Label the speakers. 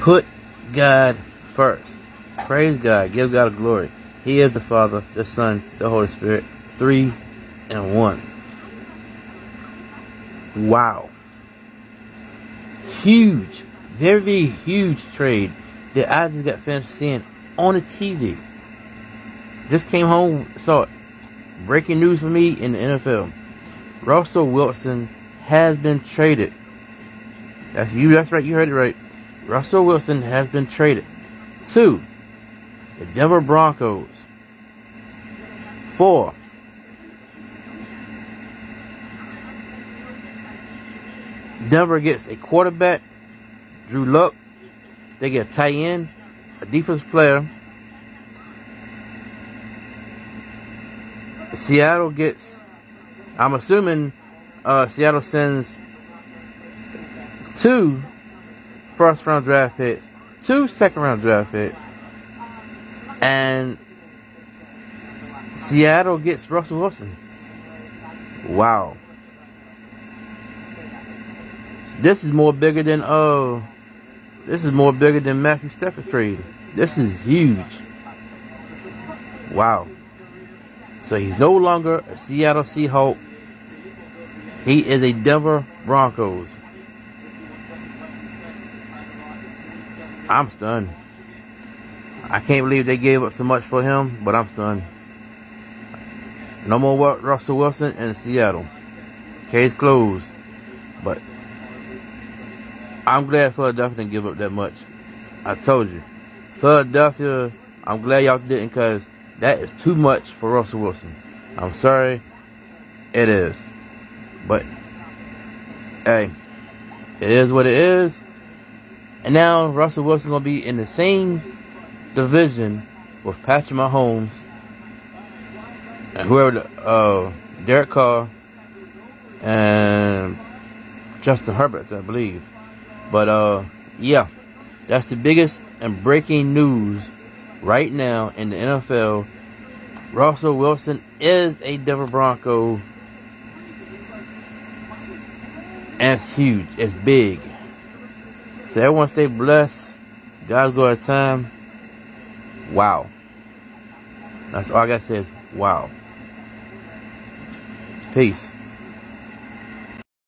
Speaker 1: Put God first. Praise God. Give God glory. He is the Father, the Son, the Holy Spirit. Three and one. Wow. Huge, very, huge trade that I just got finished seeing on the TV. Just came home, saw it. Breaking news for me in the NFL. Russell Wilson has been traded. That's you. That's right. You heard it right. Russell Wilson has been traded to the Denver Broncos for Denver gets a quarterback, Drew Lock. They get a tight end, a defense player. Seattle gets, I'm assuming uh, Seattle sends two first round draft picks, two second round draft picks, and Seattle gets Russell Wilson. Wow. This is more bigger than uh this is more bigger than Matthew Stafford trade. This is huge. Wow. So he's no longer a Seattle Seahawk. He is a Denver Broncos. I'm stunned. I can't believe they gave up so much for him, but I'm stunned. No more Russell Wilson in Seattle. Case closed. But I'm glad Philadelphia didn't give up that much. I told you. Philadelphia, I'm glad y'all didn't because that is too much for Russell Wilson. I'm sorry. It is. But, hey, it is what it is. And now Russell Wilson to be in the same division with Patrick Mahomes and whoever, the, uh, Derek Carr and Justin Herbert, I believe. But uh, yeah, that's the biggest and breaking news right now in the NFL. Russell Wilson is a Denver Bronco. And it's huge. It's big. So everyone stay blessed. God's go at time. Wow. That's all I gotta say is wow. Peace.